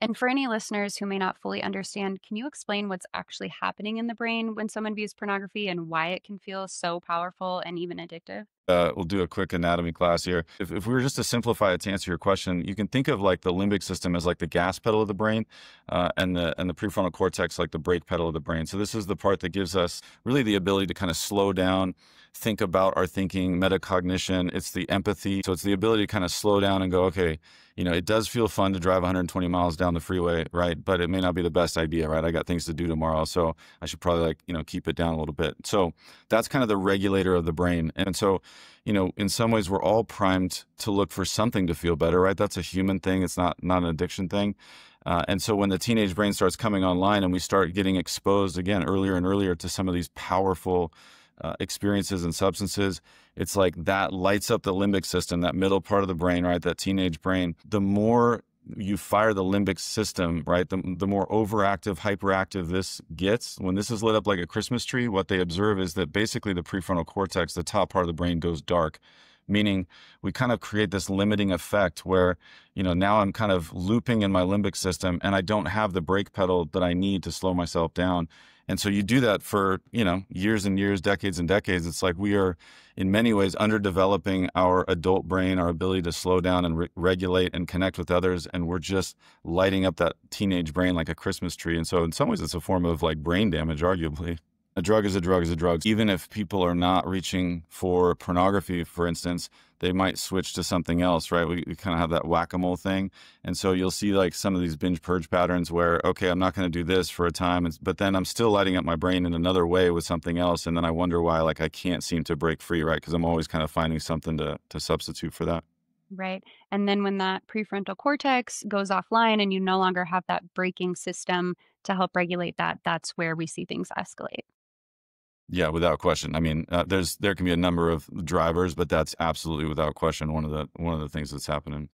And for any listeners who may not fully understand, can you explain what's actually happening in the brain when someone views pornography and why it can feel so powerful and even addictive? Uh, we'll do a quick anatomy class here. If, if we were just to simplify it to answer your question, you can think of like the limbic system as like the gas pedal of the brain, uh, and the and the prefrontal cortex like the brake pedal of the brain. So this is the part that gives us really the ability to kind of slow down, think about our thinking, metacognition. It's the empathy. So it's the ability to kind of slow down and go, okay, you know, it does feel fun to drive 120 miles down the freeway, right? But it may not be the best idea, right? I got things to do tomorrow, so I should probably like you know keep it down a little bit. So that's kind of the regulator of the brain, and so you know, in some ways, we're all primed to look for something to feel better, right? That's a human thing. It's not not an addiction thing. Uh, and so when the teenage brain starts coming online and we start getting exposed again earlier and earlier to some of these powerful uh, experiences and substances, it's like that lights up the limbic system, that middle part of the brain, right? That teenage brain. The more you fire the limbic system, right? The, the more overactive, hyperactive this gets. When this is lit up like a Christmas tree, what they observe is that basically the prefrontal cortex, the top part of the brain, goes dark. Meaning, we kind of create this limiting effect where, you know, now I'm kind of looping in my limbic system and I don't have the brake pedal that I need to slow myself down. And so you do that for, you know, years and years, decades and decades. It's like we are in many ways underdeveloping our adult brain, our ability to slow down and re- regulate and connect with others. And we're just lighting up that teenage brain like a Christmas tree. And so in some ways, it's a form of like brain damage, arguably. A drug is a drug is a drug. Even if people are not reaching for pornography, for instance, they might switch to something else, right? We, we kind of have that whack a mole thing. And so you'll see like some of these binge purge patterns where, okay, I'm not going to do this for a time, but then I'm still lighting up my brain in another way with something else. And then I wonder why like I can't seem to break free, right? Because I'm always kind of finding something to, to substitute for that. Right. And then when that prefrontal cortex goes offline and you no longer have that braking system to help regulate that, that's where we see things escalate. Yeah, without question. I mean, uh, there's there can be a number of drivers, but that's absolutely without question one of the one of the things that's happening.